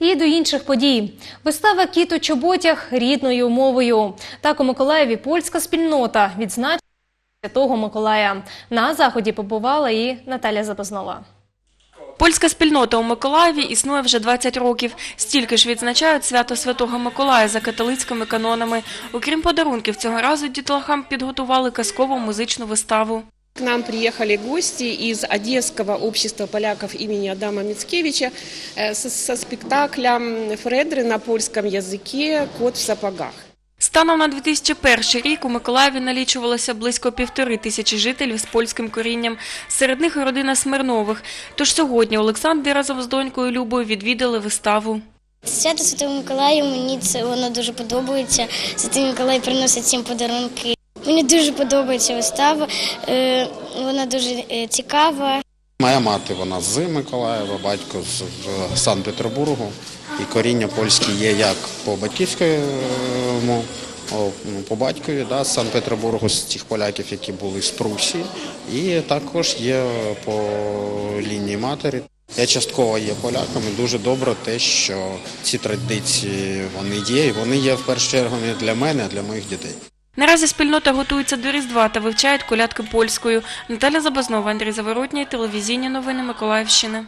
І до інших подій. Вистава «Кіт у чоботях рідною мовою. Так у Миколаєві польська спільнота відзначила Святого Миколая. На заході побувала і Наталя Запазнова. Польська спільнота у Миколаєві існує вже 20 років. Стільки ж відзначають свято Святого Миколая за католицькими канонами. Окрім подарунків, цього разу дітлахам підготували казкову музичну виставу. К нам приехали гости из Одесского общества поляков имени Адама Мицкевича э, со, со спектаклем Фредры на польском языке «Кот в сапогах». Станом на 2001 рік у Миколаєві налічувалося близько півтори тисячі жителів з польським корінням. Серед них і родина Смирнових. Тож сьогодні Олександр разом з донькою Любою відвідали виставу. Свято Святого Миколая мені це воно дуже подобається. Святий Миколай приносить всім подарунки. Мені дуже подобається вистава, е, вона дуже е, цікава. Моя мати вона з Миколаєва, батько з Санкт-Петербургу. І коріння польське є як по батьківському, ну, по батькові, да, з Санкт-Петербургу, з тих поляків, які були з Прусії, і також є по лінії матері. Я частково є поляком і дуже добре те, що ці традиції вони є, і вони є в першу чергу не для мене, а для моїх дітей. Наразі спільнота готується до Різдва та вивчають колядки польською. Наталя Забазнова, Андрій Заворотній, телевізійні новини Миколаївщини.